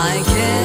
I can't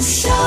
So.